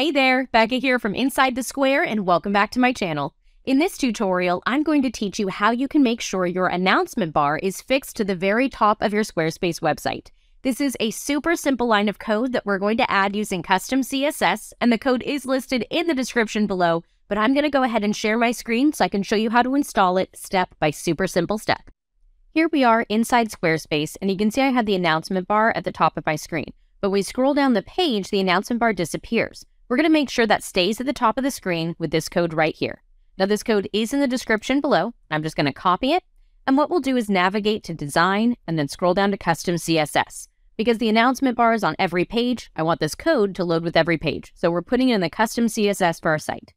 Hey there, Becca here from Inside the Square and welcome back to my channel. In this tutorial, I'm going to teach you how you can make sure your announcement bar is fixed to the very top of your Squarespace website. This is a super simple line of code that we're going to add using custom CSS, and the code is listed in the description below, but I'm going to go ahead and share my screen so I can show you how to install it step by super simple step. Here we are inside Squarespace, and you can see I have the announcement bar at the top of my screen. But when we scroll down the page, the announcement bar disappears. We're going to make sure that stays at the top of the screen with this code right here. Now this code is in the description below. I'm just going to copy it. And what we'll do is navigate to design and then scroll down to custom CSS. Because the announcement bar is on every page, I want this code to load with every page. So we're putting it in the custom CSS for our site.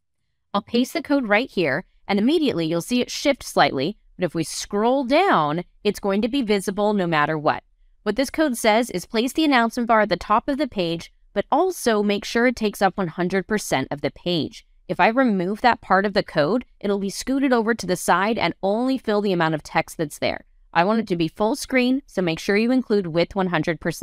I'll paste the code right here and immediately you'll see it shift slightly. But if we scroll down, it's going to be visible no matter what. What this code says is place the announcement bar at the top of the page but also make sure it takes up 100% of the page. If I remove that part of the code, it'll be scooted over to the side and only fill the amount of text that's there. I want it to be full screen, so make sure you include width 100%.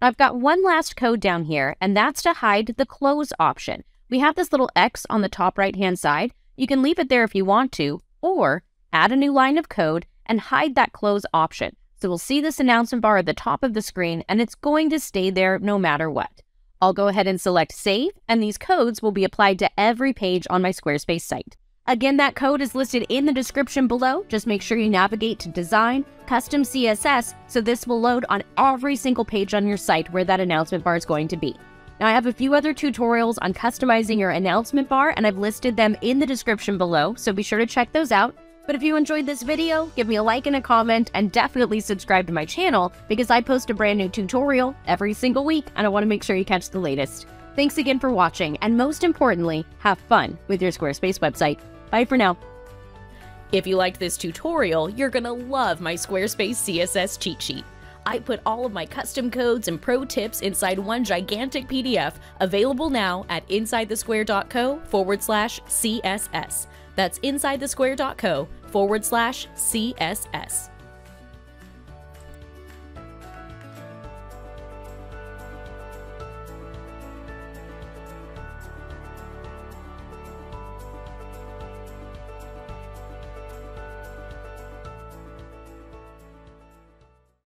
Now I've got one last code down here, and that's to hide the close option. We have this little X on the top right-hand side. You can leave it there if you want to, or add a new line of code and hide that close option. So we'll see this announcement bar at the top of the screen, and it's going to stay there no matter what. I'll go ahead and select Save, and these codes will be applied to every page on my Squarespace site. Again, that code is listed in the description below. Just make sure you navigate to Design, Custom CSS, so this will load on every single page on your site where that announcement bar is going to be. Now, I have a few other tutorials on customizing your announcement bar, and I've listed them in the description below, so be sure to check those out. But if you enjoyed this video, give me a like and a comment, and definitely subscribe to my channel because I post a brand new tutorial every single week and I want to make sure you catch the latest. Thanks again for watching, and most importantly, have fun with your Squarespace website. Bye for now. If you liked this tutorial, you're gonna love my Squarespace CSS cheat sheet. I put all of my custom codes and pro tips inside one gigantic PDF available now at insidethesquare.co forward slash CSS. That's insidethesquare.co forward slash CSS.